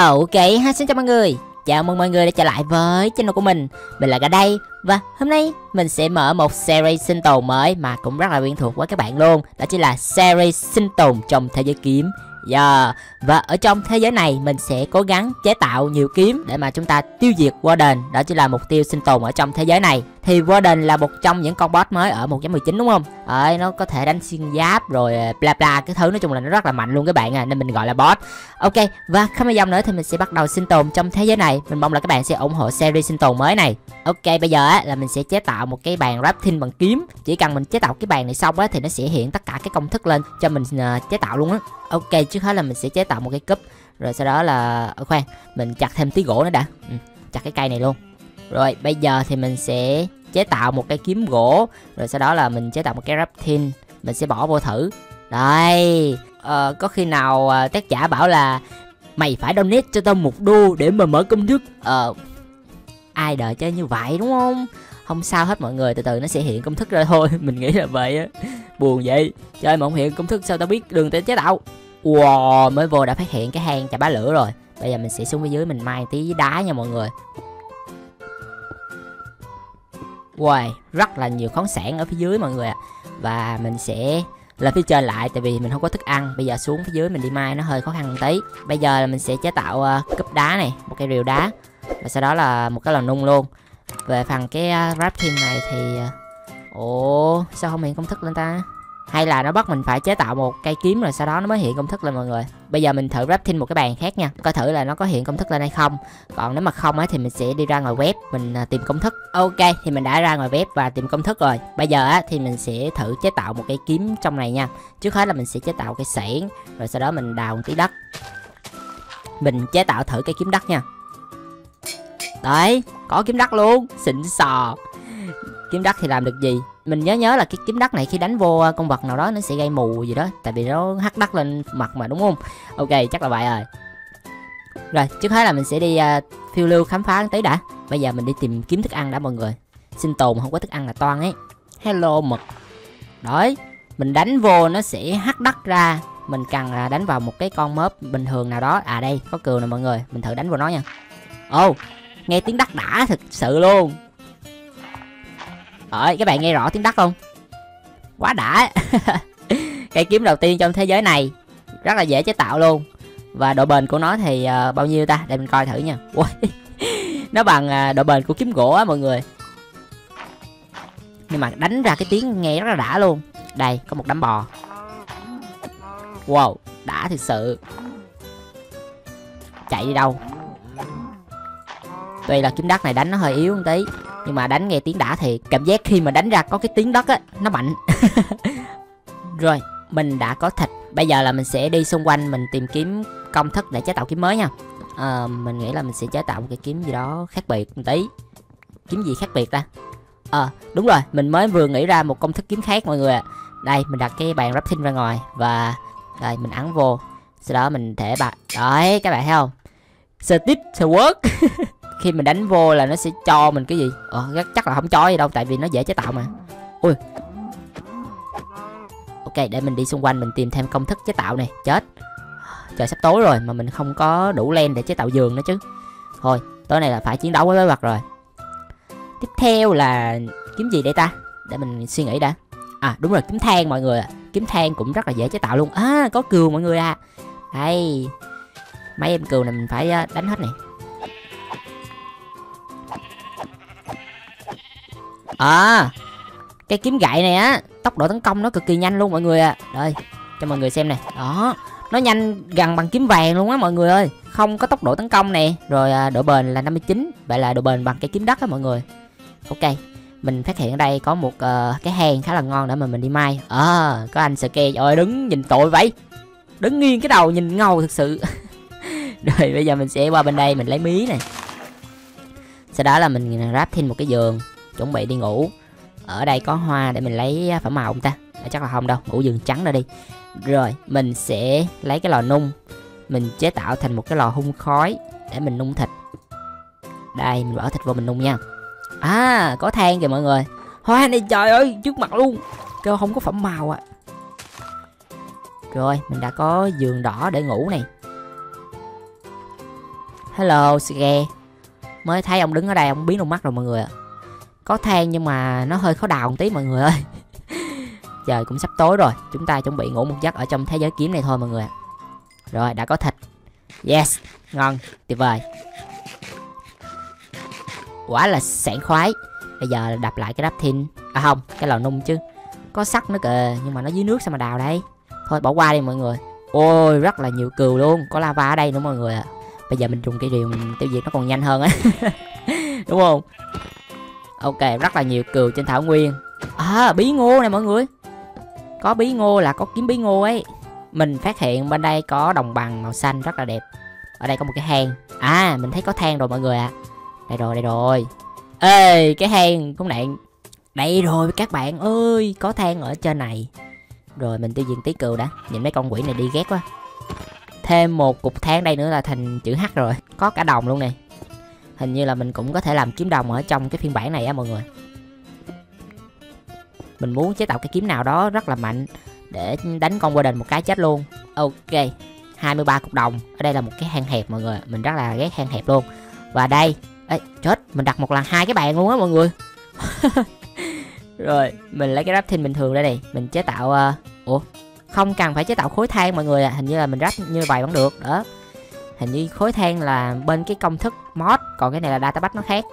Ok, ha xin chào mọi người. Chào mừng mọi người đã trở lại với channel của mình. Mình là Gà đây Và hôm nay mình sẽ mở một series sinh tồn mới Mà cũng rất là quen thuộc với các bạn luôn. Đó chính là series sinh tồn trong thế giới kiếm. Yeah. Và ở trong thế giới này mình sẽ cố gắng chế tạo nhiều kiếm để mà chúng ta tiêu diệt Warden. Đó chính là mục tiêu sinh tồn ở trong thế giới này. Thì Warden là một trong những con boss mới ở 1.19 đúng không? Ờ, nó có thể đánh xuyên giáp rồi ờ, bla bla cái thứ nói chung là nó rất là mạnh luôn các bạn à Nên mình gọi là boss. Ok và không bao dòng nữa thì mình sẽ bắt đầu sinh tồn trong thế giới này. Mình mong là các bạn sẽ ủng hộ series sinh tồn mới này. Ok bây giờ á là mình sẽ chế tạo một cái bàn crafting bằng kiếm. Chỉ cần mình chế tạo cái bàn này xong á thì nó sẽ hiện tất cả cái công thức lên cho mình uh, chế tạo luôn á. Ok trước hết là mình sẽ chế tạo một cái cúp Rồi sau đó là ờ, khoan Mình chặt thêm tí gỗ nữa đã. Ừ, Chặt cái cây này luôn. Rồi bây giờ thì mình sẽ chế tạo một cái kiếm gỗ Rồi sau đó là mình chế tạo một cái raptin Mình sẽ bỏ vô thử. Đây ờ, Có khi nào uh, tác giả bảo là Mày phải donate cho tao một đô để mà mở công thức? Ờ Ai đợi chơi như vậy đúng không? Không sao hết mọi người từ từ nó sẽ hiện công thức ra thôi. Mình nghĩ là vậy á. Buồn vậy. Chơi mà không hiện công thức sao tao biết đường tới chế tạo? Wow mới vô đã phát hiện cái hang chà bá lửa rồi. Bây giờ mình sẽ xuống phía dưới mình mai tí đá nha mọi người wow rất là nhiều khoáng sản ở phía dưới mọi người ạ. Và mình sẽ lên phía trên lại tại vì mình không có thức ăn. Bây giờ xuống phía dưới mình đi mai nó hơi khó khăn một tí. Bây giờ là mình sẽ chế tạo uh, cúp đá này một cái rìu đá. Và sau đó là một cái lò nung luôn. Về phần cái uh, rap team này thì uh, sao không hiện công thức lên ta? Hay là nó bắt mình phải chế tạo một cây kiếm rồi sau đó nó mới hiện công thức lên mọi người. Bây giờ mình thử rap một cái bàn khác nha. Coi thử là nó có hiện công thức lên hay không. Còn nếu mà không á thì mình sẽ đi ra ngoài web mình à, tìm công thức. Ok, thì mình đã ra ngoài web và tìm công thức rồi. Bây giờ á thì mình sẽ thử chế tạo một cây kiếm trong này nha. Trước hết là mình sẽ chế tạo cái xẻng rồi sau đó mình đào một tí đất. Mình chế tạo thử cây kiếm đất nha. Đấy, có kiếm đất luôn. Xịn sò kiếm đất thì làm được gì? Mình nhớ nhớ là cái kiếm đất này khi đánh vô ờ, con vật nào đó nó sẽ gây mù gì đó tại vì nó hắt đất lên mặt mà đúng không? Ok chắc là vậy rồi. Rồi trước hết là mình sẽ đi uh, phiêu lưu khám phá tới đã. Bây giờ mình đi tìm kiếm thức ăn đã mọi người. Sinh tồn không có thức ăn là toan ấy. Hello mực. Đấy mình đánh vô nó sẽ hắt đất ra. Mình cần là đánh vào một cái con mớp bình thường nào đó. À đây có cừu nè mọi người. Mình thử đánh vào nó nha. Ô, oh, nghe tiếng đất đã thực sự luôn rồi các bạn nghe rõ tiếng đất không? Quá đã. Cây kiếm đầu tiên trong thế giới này rất là dễ chế tạo luôn. Và độ bền của nó thì uh, bao nhiêu ta? Để mình coi thử nha. Nó bằng uh, độ bền của kiếm gỗ á mọi người. Nhưng mà đánh ra cái tiếng nghe rất là đã luôn. Đây có một đám bò. Wow đã thực sự. Chạy đi đâu? Tuy là kiếm đất này đánh nó hơi yếu một tí nhưng mà đánh nghe tiếng đã thì cảm giác khi mà đánh ra có cái tiếng đất á nó mạnh. Rồi mình đã có thịt. Bây giờ là mình sẽ đi xung quanh mình tìm kiếm công thức để chế tạo kiếm mới nha. À, mình nghĩ là mình sẽ chế tạo một cái kiếm gì đó khác biệt một tí. Kiếm gì khác biệt ta? Ờ à, đúng rồi mình mới vừa nghĩ ra một công thức kiếm khác mọi người ạ. Đây mình đặt cái bàn wrapping ra ngoài và đây mình ấn vô. Sau đó mình thể bạc. Đấy các bạn thấy không? Steve work. khi mình đánh vô là nó sẽ cho mình cái gì? Ờ chắc là không cho gì đâu, tại vì nó dễ chế tạo mà. Ui. Ok, để mình đi xung quanh mình tìm thêm công thức chế tạo này. Chết. Trời, sắp tối rồi mà mình không có đủ len để chế tạo giường nữa chứ. Thôi, tối này là phải chiến đấu với quái vật rồi. Tiếp theo là kiếm gì đây ta? Để mình suy nghĩ đã. À đúng rồi, kiếm than mọi người ạ. Kiếm than cũng rất là dễ chế tạo luôn. À có cừu mọi người à. Đây. Mấy em cừu này mình phải ờ, đánh hết này. À cái kiếm gậy này á tốc độ tấn công nó cực kỳ nhanh luôn mọi người ạ. À. đây cho mọi người xem này. Đó nó nhanh gần bằng kiếm vàng luôn á mọi người ơi. Không có tốc độ tấn công nè. Rồi à, độ bền là 59 vậy là độ bền bằng cái kiếm đất á mọi người. Ok mình phát hiện ở đây có một uh, cái hang khá là ngon để mà mình đi mai ờ à, có anh ske ơi đứng nhìn tội vậy. Đứng nghiêng cái đầu nhìn ngầu thực sự. Rồi bây giờ mình sẽ qua bên đây mình lấy mí này. Sau đó là mình à, ráp thêm một cái giường chuẩn bị đi ngủ. Ở đây có hoa để mình lấy à, phẩm màu không ta? À, chắc là không đâu ngủ giường trắng ra đi. Rồi mình sẽ lấy cái lò nung. Mình chế tạo thành một cái lò hun khói để mình nung thịt. Đây mình bỏ thịt vô mình nung nha. À có than kìa mọi người. Hoa này trời ơi trước mặt luôn. Kêu không có phẩm màu à rồi mình đã có giường đỏ để ngủ này. Hello Sige mới thấy ông đứng ở đây ông biến trong mắt rồi mọi người ạ có than nhưng mà nó hơi khó đào một tí mọi người ơi. Trời, cũng sắp tối rồi. Chúng ta chuẩn bị ngủ một giấc ở trong thế giới kiếm này thôi mọi người rồi, đã có thịt. Yes, ngon, tuyệt vời. Quả là sảng khoái. Bây giờ đập lại cái đắp thin à không, cái lò nung chứ. Có sắt nữa kìa, nhưng mà nó dưới nước sao mà đào đây? Thôi, bỏ qua đi mọi người. Ôi, rất là nhiều cừu luôn. Có lava ở đây nữa mọi người ạ. À. bây giờ mình dùng cây rìu, mình tiêu diệt nó còn nhanh hơn á. Đúng không? Ok, rất là nhiều cừu trên thảo nguyên. À bí ngô này mọi người. Có bí ngô là có kiếm bí ngô ấy. Mình phát hiện bên đây có đồng bằng màu xanh rất là đẹp. Ở đây có một cái hang. À mình thấy có than rồi mọi người ạ. À. đây rồi đây rồi. Ê, cái hang cũng nạn đây rồi, các bạn ơi, có than ở trên này. Rồi mình tiêu diệt tí cừu đã. Nhìn mấy con quỷ này đi ghét quá. Thêm một cục than đây nữa là thành chữ h rồi. Có cả đồng luôn nè hình như là mình cũng có thể làm kiếm đồng ở trong cái phiên bản này á mọi người. Mình muốn chế tạo cái kiếm nào đó rất là mạnh để đánh con Warden một cái chết luôn. Ok 23 cục đồng. Ở đây là một cái hang hẹp mọi người mình rất là ghét hang hẹp luôn. Và đây Ê, chết mình đặt một lần hai cái bàn luôn á mọi người. Rồi mình lấy cái ráp thinh bình thường đây này. Mình chế tạo uh... ủa không cần phải chế tạo khối than mọi người à hình như là mình ráp như vậy vẫn được đó hình như khối than là bên cái công thức mod, còn cái này là data bắt nó khác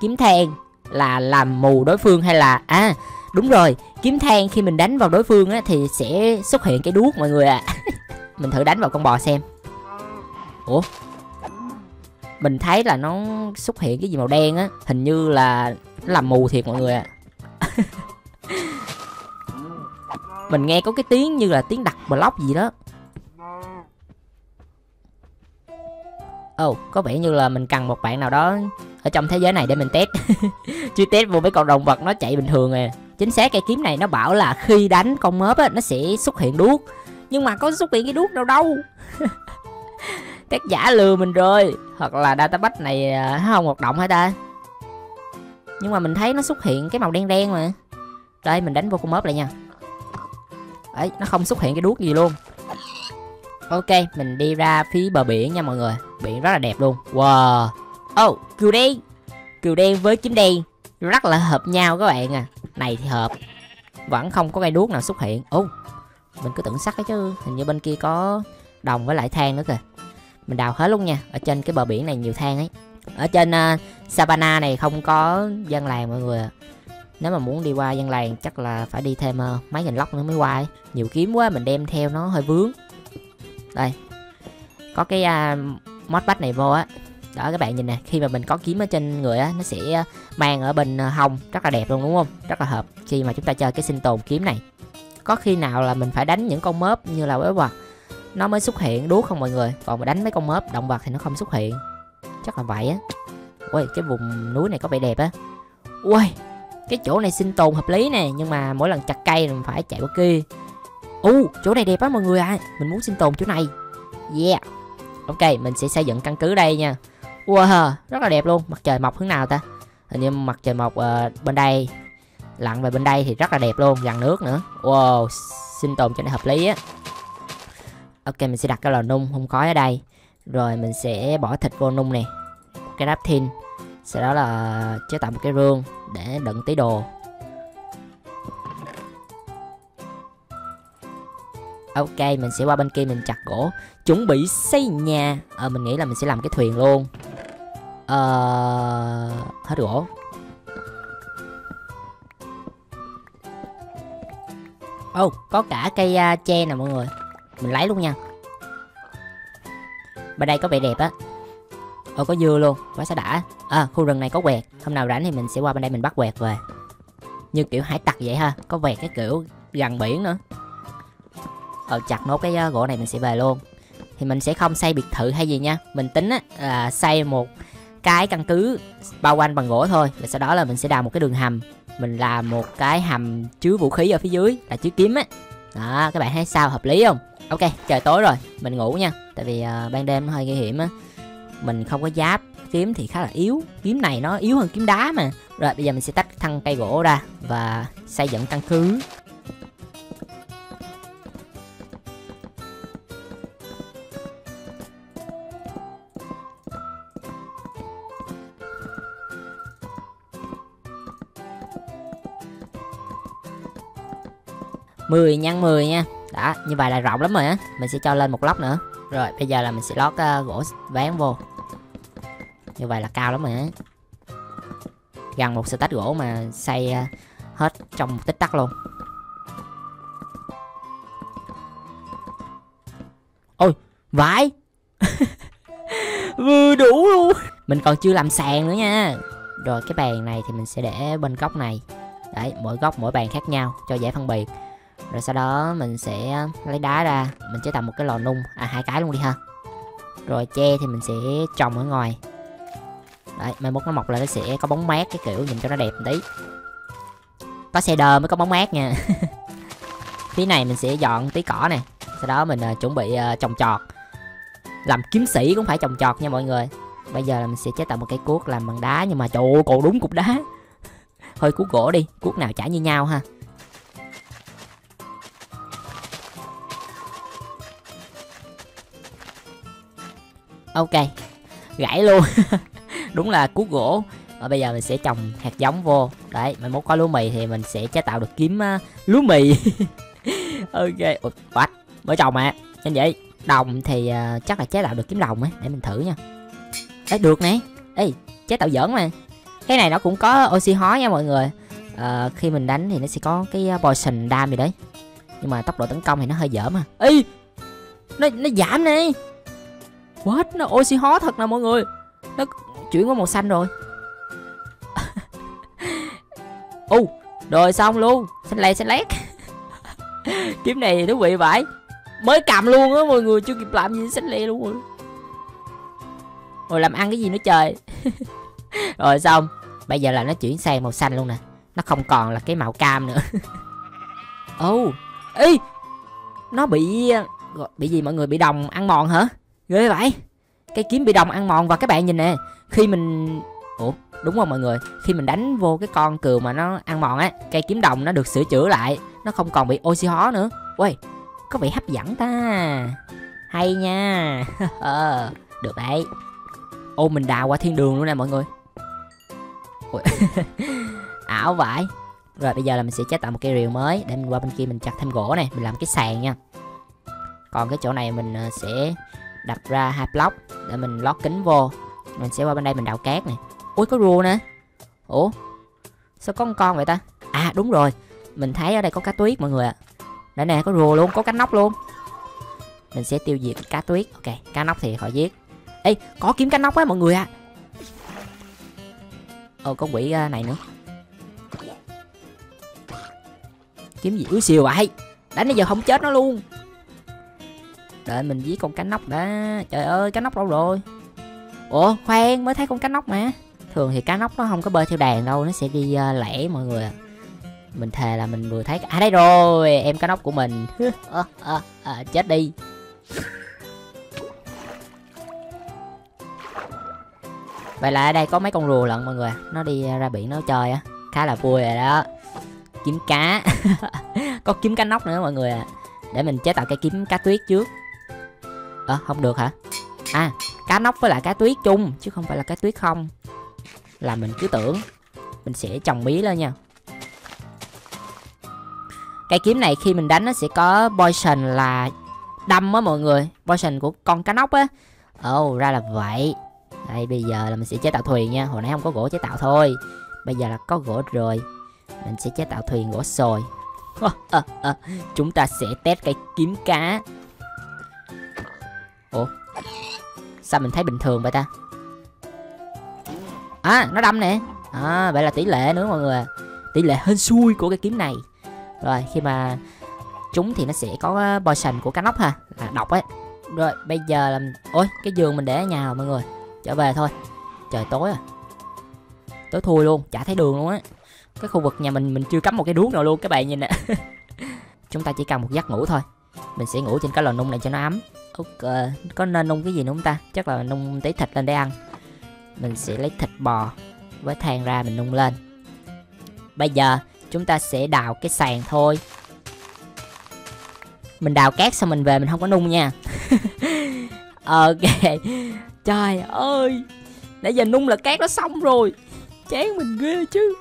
kiếm than là làm mù đối phương hay là à đúng rồi, kiếm than khi mình đánh vào đối phương á thì sẽ xuất hiện cái đuốc mọi người ạ à. mình thử đánh vào con bò xem ủa mình thấy là nó xuất hiện cái gì màu đen á, hình như là nó làm mù thiệt mọi người ạ à. mình nghe có cái tiếng như là tiếng đặt block gì đó Ồ, oh, có vẻ như là mình cần một bạn nào đó ở trong thế giới này để mình test. Chưa test vô mấy con động vật nó chạy bình thường à. Chính xác cây kiếm này nó bảo là khi đánh con mớp á, nó sẽ xuất hiện đuốc. Nhưng mà có xuất hiện cái đuốc đâu đâu? Tác giả lừa mình rồi. Hoặc là database này à, không hoạt động hả ta? Nhưng mà mình thấy nó xuất hiện cái màu đen đen mà. Đây mình đánh vô con mớp lại nha. Đấy, nó không xuất hiện cái đuốc gì luôn. Ok, mình đi ra phía bờ biển nha mọi người. Biển rất là đẹp luôn. Wow. Oh, cừu đen. Cừu đen với kiếm đen. Rất là hợp nhau các bạn à. Này thì hợp. Vẫn không có cây đuốc nào xuất hiện. Ồ, oh, mình cứ tưởng sắc ấy chứ. Hình như bên kia có đồng với lại than nữa kìa. Mình đào hết luôn nha. Ở trên cái bờ biển này nhiều than ấy. Ở trên uh, Savannah này không có dân làng mọi người Nếu mà muốn đi qua dân làng chắc là phải đi thêm uh, mấy nghìn lóc nữa mới qua ấy. Nhiều kiếm quá mình đem theo nó hơi vướng đây. Có cái uh, mod bắt này vô á. Đó các bạn nhìn nè khi mà mình có kiếm ở trên người á nó sẽ mang ở bên à, hông. Rất là đẹp luôn đúng không? Rất là hợp khi mà chúng ta chơi cái sinh tồn kiếm này. Có khi nào là mình phải đánh những con mớp như là quái vật nó mới xuất hiện đuốc không mọi người. Còn mà đánh mấy con mớp động vật thì nó không xuất hiện. Chắc là vậy á. Ui cái vùng núi này có vẻ đẹp á. Ui cái chỗ này sinh tồn hợp lý nè nhưng mà mỗi lần chặt cây mình phải chạy qua kia u chỗ này đẹp á mọi người ạ. À. mình muốn sinh tồn chỗ này. Yeah. Ok mình sẽ xây dựng căn cứ đây nha. Wow rất là đẹp luôn. Mặt trời mọc hướng nào ta? Hình như mặt trời mọc uh, bên đây. Lặn về bên đây thì rất là đẹp luôn. Gần nước nữa. Wow sinh tồn cho này hợp lý á. Ok mình sẽ đặt cái lò nung không khói ở đây. Rồi mình sẽ bỏ thịt vô nung nè. Cái đáp thin sau đó là chế tạo một cái rương để đựng tí đồ. Ok mình sẽ qua bên kia mình chặt gỗ. Chuẩn bị xây nhà. Ờ mình nghĩ là mình sẽ làm cái thuyền luôn. Ờ hết gỗ. Ô oh, có cả cây uh, tre nè mọi người. Mình lấy luôn nha. Bên đây có vẻ đẹp á. Ồ có dưa luôn. Quá sẽ đã. À khu rừng này có quẹt. Hôm nào rảnh thì mình sẽ qua bên đây mình bắt quẹt về. Như kiểu hải tặc vậy ha. Có quẹt cái kiểu gần biển nữa ờ, chặt nốt cái ờ, gỗ này mình sẽ về luôn. Thì mình sẽ không xây biệt thự hay gì nha. Mình tính á là xây một cái căn cứ bao quanh bằng gỗ thôi và sau đó là mình sẽ đào một cái đường hầm. Mình làm một cái hầm chứa vũ khí ở phía dưới là chứa kiếm á. Đó các bạn thấy sao? Hợp lý không? Ok trời tối rồi mình ngủ nha. Tại vì uh, ban đêm hơi nguy hiểm á. Mình không có giáp kiếm thì khá là yếu. Kiếm này nó yếu hơn kiếm đá mà. Rồi bây giờ mình sẽ tách thân cây gỗ ra và xây dựng căn cứ. 10 nhân 10 nha. Đó như vậy là rộng lắm rồi á. Mình sẽ cho lên một lóc nữa. Rồi bây giờ là mình sẽ lót uh, gỗ ván vô. Như vậy là cao lắm rồi á. Gần một stack gỗ mà xây uh, hết trong một tích tắc luôn. Ôi vải Vừa đủ luôn. Mình còn chưa làm sàn nữa nha. Rồi cái bàn này thì mình sẽ để bên góc này. Đấy mỗi góc mỗi bàn khác nhau cho dễ phân biệt rồi sau đó mình sẽ lấy đá ra Mình chế tạo một cái lò nung. À hai cái luôn đi ha. Rồi che thì mình sẽ trồng ở ngoài. Đấy mai mốt nó mọc lên nó sẽ có bóng mát cái kiểu nhìn cho nó đẹp một tí. Có xe đờ mới có bóng mát nha. Phía này mình sẽ dọn tí cỏ này Sau đó mình uh, chuẩn bị uh, trồng trọt. Làm kiếm sĩ cũng phải trồng trọt nha mọi người. Bây giờ là mình sẽ chế tạo một cái cuốc làm bằng đá nhưng mà trời ơi còn đúng cục đá. Thôi cuốc gỗ đi cuốc nào chả như nhau ha. Ok gãy luôn. Đúng là cuốc gỗ. Và bây giờ mình sẽ trồng hạt giống vô. Đấy mai mốt có lúa mì thì mình sẽ chế tạo được kiếm uh, lúa mì. Ok ủa mới trồng mà. Nhanh vậy. Đồng thì uh, chắc là chế tạo được kiếm đồng ấy. Để mình thử nha. Đấy được nè. Ê chế tạo giỡn mà. Cái này nó cũng có oxy hóa nha mọi người. Uh, khi mình đánh thì nó sẽ có cái à, poison dam gì đấy. Nhưng mà tốc độ tấn công thì nó hơi dở mà. Ê nó nó giảm nè what nó. Oxy hóa thật nè mọi người. Nó chuyển qua màu xanh rồi. U uh, rồi xong luôn. Xanh lè xanh lét. Kiếm này thú vị vậy mới cầm luôn á mọi người chưa kịp làm gì xanh lè luôn rồi. Rồi làm ăn cái gì nữa trời. Rồi xong. Bây giờ là nó chuyển sang màu xanh luôn nè. Nó không còn là cái màu cam nữa. Ô oh. ê nó bị bị gì mọi người? Bị đồng ăn mòn hả? Ghê vậy? Cây kiếm bị đồng ăn mòn và các bạn nhìn nè. Khi mình ủa đúng không mọi người. Khi mình đánh vô cái con cừu mà nó ăn mòn á cây kiếm đồng nó được sửa chữa lại. Nó không còn bị oxy hóa nữa. Ui có vẻ hấp dẫn ta. Hay nha. Ờ, được đấy ô mình đào qua thiên đường luôn nè mọi người. Ảo vậy, rồi bây giờ là mình sẽ chế tạo một cây rìu mới để mình qua bên kia mình chặt thêm gỗ này mình làm cái sàn nha. Còn cái chỗ này mình ờ, sẽ đập ra hai block để mình lót kính vô. Mình sẽ qua bên đây mình đào cát này. Ui, có rùa nè. Ủa? Sao có con con vậy ta? À đúng rồi. Mình thấy ở đây có cá tuyết, mọi người ạ. À. đây nè, có rùa luôn, có cá nóc luôn. Mình sẽ tiêu diệt cá tuyết. Ok, cá nóc thì khỏi giết. Ê, có kiếm cá nóc á, mọi người ạ. À. ồ, có quỷ à, này nữa. Kiếm gì? Ứ xìu vậy. Đánh bây giờ không chết nó luôn đợi mình giết con cá nóc đã. Trời ơi cá nóc đâu rồi? Ủa khoan mới thấy con cá nóc mà. Thường thì cá nóc nó không có bơi theo đàn đâu nó sẽ đi uh, lẻ mọi người mình thề là mình vừa thấy à đây rồi em cá nóc của mình. À, à, à, chết đi. Vậy là ở đây có mấy con rùa lận mọi người nó đi ra biển nó chơi á. Khá là vui rồi đó. Kiếm cá. Có kiếm cá nóc nữa mọi người à để mình chế tạo cây kiếm cá tuyết trước ờ à, không được hả? À cá nóc với lại cá tuyết chung chứ không phải là cá tuyết không. Là mình cứ tưởng mình sẽ trồng mí lên nha. Cây kiếm này khi mình đánh nó sẽ có poison là đâm á mọi người poison của con cá nóc á. Ồ oh, ra là vậy. Đây bây giờ là mình sẽ chế tạo thuyền nha. Hồi nãy không có gỗ chế tạo thôi. Bây giờ là có gỗ rồi. Mình sẽ chế tạo thuyền gỗ sồi. Ờ, ờ, ờ. Chúng ta sẽ test cái kiếm cá ủa? Sao mình thấy bình thường vậy ta? À nó đâm nè. À vậy là tỷ lệ nữa mọi người tỷ lệ hên xui của cái kiếm này. Rồi, khi mà chúng thì nó sẽ có ờ, poison của cá nóc ha. Là độc ấy. Rồi, bây giờ là ôi, cái giường mình để ở nhà rồi mọi người. Trở về thôi. Trời, tối à. Tối thui luôn, chả thấy đường luôn á. Cái khu vực nhà mình mình chưa cắm một cái đuốc nào luôn, các bạn nhìn nè. Chúng ta chỉ cần một giấc ngủ thôi. Mình sẽ ngủ trên cái lò nung này cho nó ấm ok, có nên nung cái gì nữa không ta? Chắc là nung tí thịt lên để ăn. Mình sẽ lấy thịt bò với than ra mình nung lên. Bây giờ, chúng ta sẽ đào cái sàn thôi. Mình đào cát xong mình về mình không có nung nha. Ok. Trời ơi! Nãy giờ nung là cát nó xong rồi. Chán mình ghê chứ.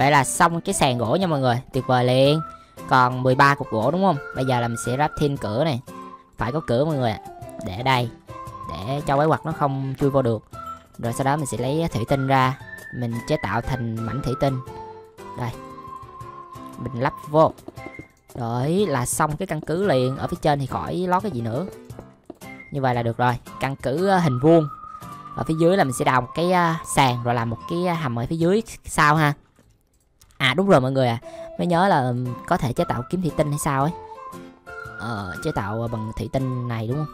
Vậy là xong cái sàn gỗ nha mọi người. Tuyệt vời liền. Còn 13 cục gỗ đúng không? Bây giờ là mình sẽ ráp thêm cửa này. Phải có cửa mọi người ạ. Để ở đây. Để cho quái quật nó không chui vô được. Rồi sau đó mình sẽ lấy thủy tinh ra. Mình chế tạo thành mảnh thủy tinh. Đây. Mình lắp vô. Rồi là xong cái căn cứ liền. Ở phía trên thì khỏi lót cái gì nữa. Như vậy là được rồi. Căn cứ ờ, hình vuông. Ở phía dưới là mình sẽ đào một cái ờ, sàn rồi làm một cái ờ, hầm ở phía dưới sau ha à đúng rồi mọi người à. Mới nhớ là có thể chế tạo kiếm thủy tinh hay sao ấy. Ờ, chế tạo ờ, bằng thủy tinh này đúng không?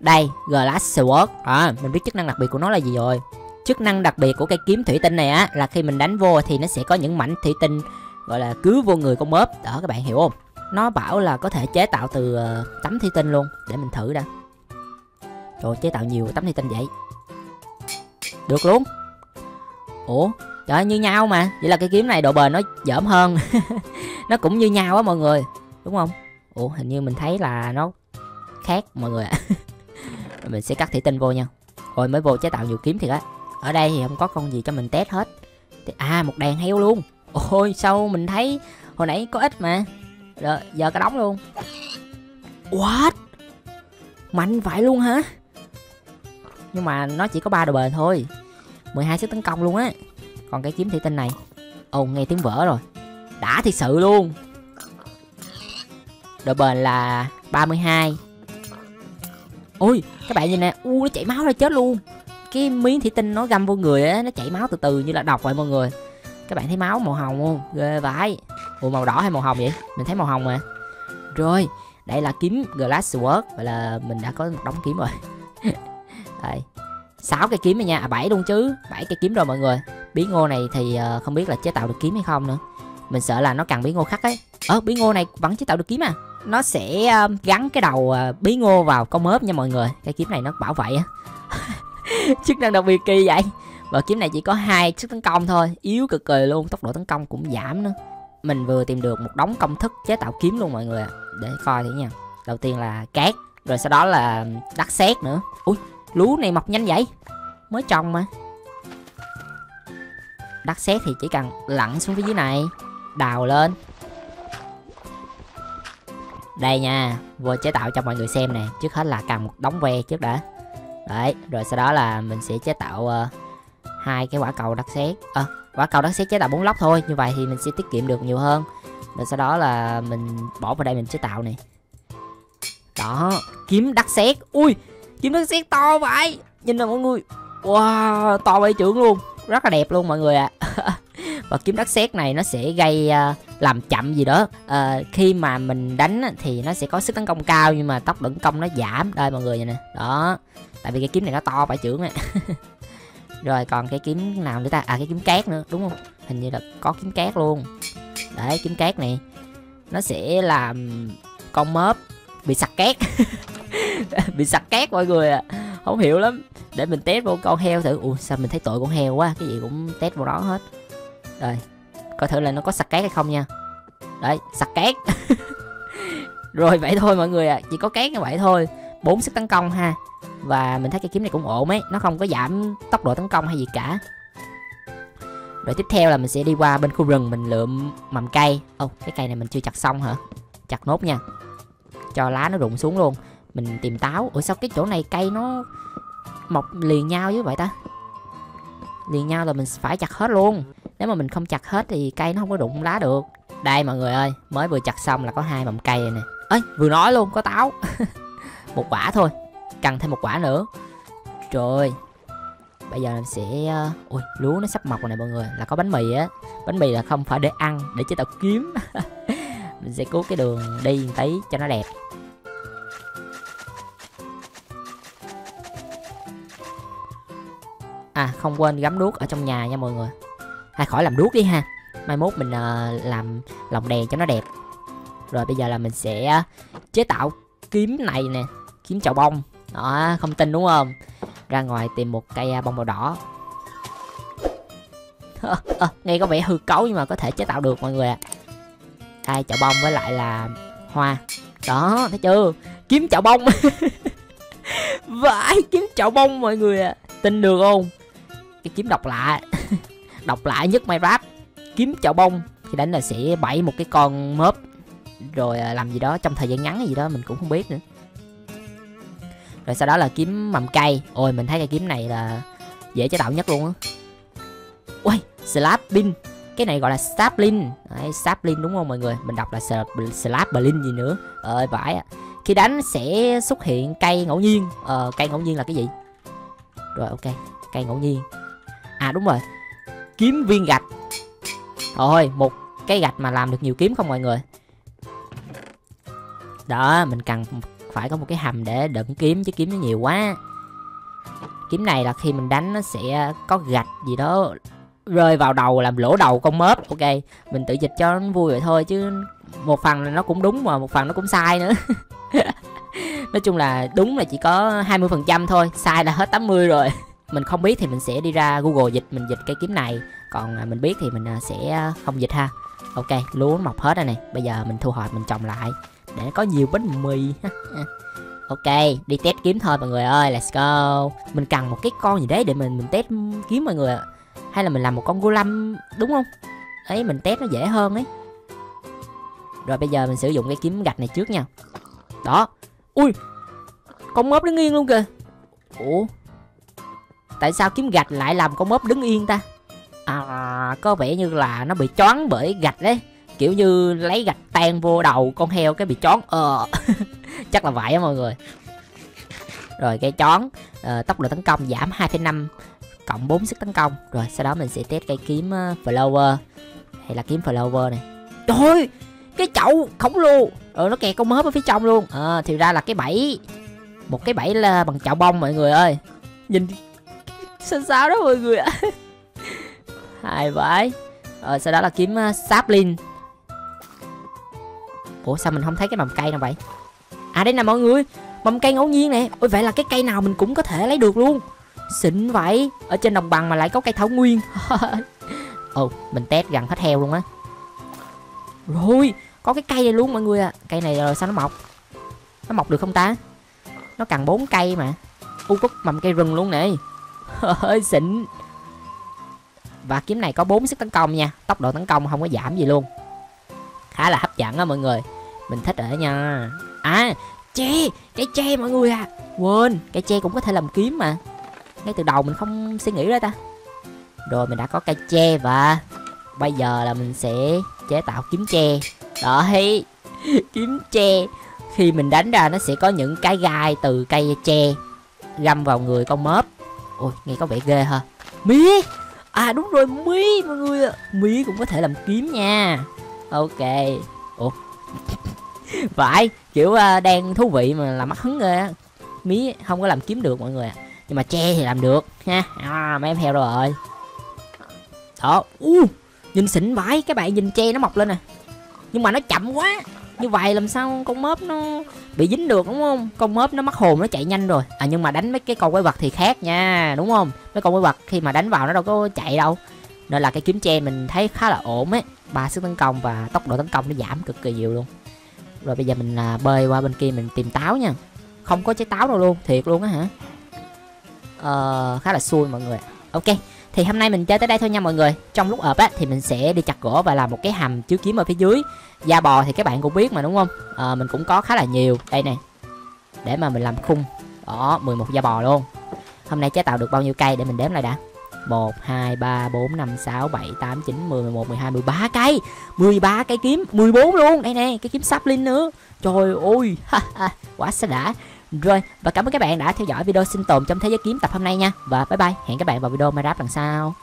Đây glass sword. À mình biết chức năng đặc biệt của nó là gì rồi. Chức năng đặc biệt của cây kiếm thủy tinh này á là khi mình đánh vô thì nó sẽ có những mảnh thủy tinh gọi là cứ vô người con mớp. Đó các bạn hiểu không? Nó bảo là có thể chế tạo từ ờ, tấm thủy tinh luôn. Để mình thử đã. Trời chế tạo nhiều tấm thủy tinh vậy. Được luôn. Ủa? Trời như nhau mà. Vậy là cái kiếm này độ bền nó dởm hơn. Nó cũng như nhau á mọi người. Đúng không? Ủa, hình như mình thấy là nó khác mọi người ạ. Mình sẽ cắt thủy tinh vô nha. Rồi mới vô chế tạo nhiều kiếm thiệt á. Ở đây thì không có con gì cho mình test hết. À một đàn heo luôn. Ôi, sao mình thấy hồi nãy có ít mà. Rồi, giờ cả đóng luôn. What? Mạnh vậy luôn hả? Nhưng mà nó chỉ có ba đồ bền thôi. 12 sức tấn công luôn á còn cái kiếm thủy tinh này. Ồ nghe tiếng vỡ rồi. Đã thiệt sự luôn. Độ bền là 32 ôi, các bạn nhìn nè. U, nó chảy máu ra chết luôn. Cái miếng thủy tinh nó găm vô người á, nó chảy máu từ từ như là độc vậy mọi người. Các bạn thấy máu màu hồng không? Ghê vãi. Ủa, màu đỏ hay màu hồng vậy? Mình thấy màu hồng mà. Rồi, đây là kiếm glass sword vậy là mình đã có một đống kiếm rồi. Đây. Sáu cây kiếm này nha. À bảy luôn chứ. Bảy cây kiếm rồi mọi người bí ngô này thì uh, không biết là chế tạo được kiếm hay không nữa. Mình sợ là nó cần bí ngô khắc ấy. Ờ bí ngô này vẫn chế tạo được kiếm à? Nó sẽ uh, gắn cái đầu uh, bí ngô vào con mớp nha mọi người. Cái kiếm này nó bảo vệ á. Chức năng đặc biệt kỳ vậy. Và kiếm này chỉ có hai sức tấn công thôi yếu cực kỳ luôn tốc độ tấn công cũng giảm nữa. Mình vừa tìm được một đống công thức chế tạo kiếm luôn mọi người ạ. Để coi thử nha. Đầu tiên là cát rồi sau đó là đất sét nữa. Ui lúa này mọc nhanh vậy. Mới trồng mà đất sét thì chỉ cần lặn xuống phía dưới này đào lên. Đây nha vừa chế tạo cho mọi người xem nè trước hết là cầm một đống ve trước đã. Đấy rồi sau đó là mình sẽ chế tạo uh, hai cái quả cầu đất sét à, ờ, quả cầu đất sét chế tạo bốn lốc thôi như vậy thì mình sẽ tiết kiệm được nhiều hơn. Rồi sau đó là mình bỏ vào đây mình chế tạo này. Đó kiếm đất sét ui kiếm đất sét to vậy nhìn nè mọi người. Wow to bay trưởng luôn rất là đẹp luôn mọi người ạ. À. và kiếm đất sét này nó sẽ gây uh, làm chậm gì đó. Uh, khi mà mình đánh thì nó sẽ có sức tấn công cao nhưng mà tốc tấn công nó giảm. Đây mọi người nè. Đó. Tại vì cái kiếm này nó to phải trưởng này rồi còn cái kiếm nào nữa ta? À cái kiếm cát nữa đúng không? Hình như là có kiếm cát luôn. Đấy kiếm cát này. Nó sẽ làm con mớp bị sặc cát. Bị sặc cát mọi người à không hiểu lắm. Để mình test vô con heo thử. Ủa sao mình thấy tội con heo quá. Cái gì cũng test vào đó hết. Rồi coi thử là nó có sặc cát hay không nha. Đấy sặc cát rồi vậy thôi mọi người à chỉ có cát như vậy thôi. Bốn sức tấn công ha. Và mình thấy cái kiếm này cũng ổn ấy. Nó không có giảm tốc độ tấn công hay gì cả. Rồi tiếp theo là mình sẽ đi qua bên khu rừng mình lượm mầm cây. Ô oh, cái cây này mình chưa chặt xong hả? Chặt nốt nha. Cho lá nó rụng xuống luôn mình tìm táo. Ủa sao cái chỗ này cây nó mọc liền nhau với vậy ta? Liền nhau là mình phải chặt hết luôn. Nếu mà mình không chặt hết thì cây nó không có đụng lá được. Đây mọi người ơi mới vừa chặt xong là có hai mầm cây này nè. Ơi vừa nói luôn có táo. Một quả thôi cần thêm một quả nữa. Trời, bây giờ mình sẽ ờ, ui lúa nó sắp mọc rồi này mọi người là có bánh mì á. Bánh mì là không phải để ăn để chế tạo kiếm. Mình sẽ cố cái đường đi một tí cho nó đẹp. À không quên gắm đuốc ở trong nhà nha mọi người. Hay khỏi làm đuốc đi ha. Mai mốt mình uh, làm lồng đèn cho nó đẹp. Rồi bây giờ là mình sẽ ờ, chế tạo kiếm này nè Kiếm chậu bông. Đó không tin đúng không? Ra ngoài tìm một cây ờ, bông màu đỏ. À, à, Nghe có vẻ hư cấu nhưng mà có thể chế tạo được mọi người ạ. À. Đây chậu bông với lại là hoa. Đó thấy chưa? Kiếm chậu bông. Vãi kiếm chậu bông mọi người ạ. À. Tin được không? Cái kiếm độc lạ. Đọc lại nhất Minecraft. Kiếm chậu bông khi đánh là sẽ bẫy một cái con mớp. Rồi à, làm gì đó trong thời gian ngắn gì đó mình cũng không biết nữa. Rồi sau đó là kiếm mầm cây ôi mình thấy cái kiếm này là dễ chế tạo nhất luôn á. Ui slapin cái này gọi là sapling Đấy, sapling đúng không mọi người? Mình đọc là slapling gì nữa. Ơi vãi à. khi đánh sẽ xuất hiện cây ngẫu nhiên. Ờ cây ngẫu nhiên là cái gì? Rồi ok. Cây ngẫu nhiên à đúng rồi. Kiếm viên gạch. Thôi một cái gạch mà làm được nhiều kiếm không mọi người? Đó, mình cần phải có một cái hầm để đựng kiếm chứ kiếm nó nhiều quá. Kiếm này là khi mình đánh nó sẽ có gạch gì đó rơi vào đầu làm lỗ đầu con mớp. Ok, mình tự dịch cho nó vui vậy thôi chứ một phần là nó cũng đúng mà một phần nó cũng sai nữa. Nói chung là đúng là chỉ có 20% thôi, sai là hết 80 rồi mình không biết thì mình sẽ đi ra google dịch, mình dịch cây kiếm này. Còn à, mình biết thì mình à, sẽ à, không dịch ha. Ok, lúa mọc hết rồi này. Bây giờ mình thu hoạch, mình trồng lại. Để có nhiều bánh mì ok, đi test kiếm thôi mọi người ơi. Let's go. Mình cần một cái con gì đấy để mình mình test kiếm mọi người ạ. Hay là mình làm một con golem đúng không? Ấy, mình test nó dễ hơn ấy. Rồi bây giờ mình sử dụng cái kiếm gạch này trước nha. Đó. Ui, con mớp nó nghiêng luôn kìa. Ủa? Tại sao kiếm gạch lại làm con mớp đứng yên ta? À có vẻ như là nó bị choáng bởi gạch đấy. Kiểu như lấy gạch tan vô đầu con heo cái bị choáng. Ờ chắc là vậy á mọi người. Rồi cây chón uh, ờ, tốc độ tấn công giảm 2,5 cộng 4 sức tấn công. Rồi sau đó mình sẽ test cây kiếm uh, flower. Hay là kiếm flower này. Trời cái chậu khổng lồ. Rồi nó kẹt con mớp ở phía trong luôn. À, thì ra là cái bẫy một cái bẫy là bằng chậu bông mọi người ơi. Nhìn sao xáo đó mọi người ạ? Hai vãi rồi ờ, sau đó là kiếm ờ, uh, sapling ủa sao mình không thấy cái mầm cây nào vậy? À đây nè mọi người. Mầm cây ngẫu nhiên nè. Ôi vậy là cái cây nào mình cũng có thể lấy được luôn. Xịn vậy. Ở trên đồng bằng mà lại có cây thảo nguyên. Ồ mình test gần hết heo luôn á. Rồi có cái cây này luôn mọi người à cây này rồi sao nó mọc? Nó mọc được không ta? Nó cần bốn cây mà. U có mầm cây rừng luôn nè. hơi xịn. Và kiếm này có 4 sức tấn công nha. Tốc độ tấn công không có giảm gì luôn. Khá là hấp dẫn á mọi người. Mình thích ở nha à tre cái tre mọi người à. Quên, cái tre cũng có thể làm kiếm mà. Ngay từ đầu mình không suy nghĩ ra ta. Rồi mình đã có cây tre và bây giờ là mình sẽ chế tạo kiếm tre đấy kiếm tre khi mình đánh ra nó sẽ có những cái gai từ cây tre găm vào người con mớp ôi nghe có vẻ ghê ha. Mí! À đúng rồi mí mọi người ạ. Mí cũng có thể làm kiếm nha. Ok. Ủa? Phải kiểu uh, đang thú vị mà làm mắt hứng ghê á. Mí không có làm kiếm được mọi người ạ. Nhưng mà tre thì làm được ha. À, mấy em heo rồi? Đó uh, nhìn xịn vãi các bạn nhìn tre nó mọc lên nè. Nhưng mà nó chậm quá như vậy làm sao con mớp nó bị dính được đúng không? Con mớp nó mất hồn nó chạy nhanh rồi. À nhưng mà đánh mấy cái con quái vật thì khác nha đúng không? Mấy con quái vật khi mà đánh vào nó đâu có chạy đâu. Nên là cái kiếm tre mình thấy khá là ổn ấy. Ba sức tấn công và tốc độ tấn công nó giảm cực kỳ nhiều luôn. Rồi bây giờ mình à, bơi qua bên kia mình tìm táo nha. Không có trái táo đâu luôn thiệt luôn á hả? Ờ, khá là xui mọi người ok thì hôm nay mình chơi tới đây thôi nha mọi người. Trong lúc ợp á thì mình sẽ đi chặt gỗ và làm một cái hầm chứa kiếm ở phía dưới. Da bò thì các bạn cũng biết mà đúng không? À, mình cũng có khá là nhiều. Đây nè để mà mình làm khung. Đó 11 da bò luôn. Hôm nay chế tạo được bao nhiêu cây để mình đếm lại đã? 1, 2, 3, 4, 5, 6, 7, 8, 9, 10, 11, 12, 13 cây. 13 cây kiếm. 14 luôn. Đây nè cái kiếm sắp linh nữa. Trời ơi. Quá xa đã rồi, và cảm ơn các bạn đã theo dõi video sinh tồn trong thế giới kiếm tập hôm nay nha. Và bye bye, hẹn các bạn vào video Minecraft lần sau.